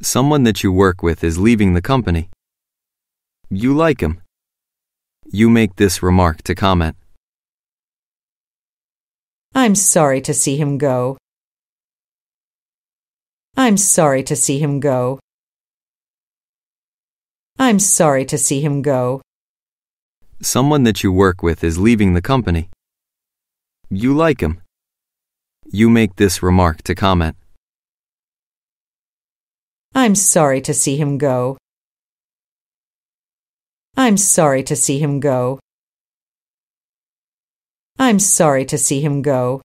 Someone that you work with is leaving the company. You like him. You make this remark to comment. I'm sorry to see him go. I'm sorry to see him go. I'm sorry to see him go. Someone that you work with is leaving the company. You like him. You make this remark to comment. I'm sorry to see him go. I'm sorry to see him go. I'm sorry to see him go.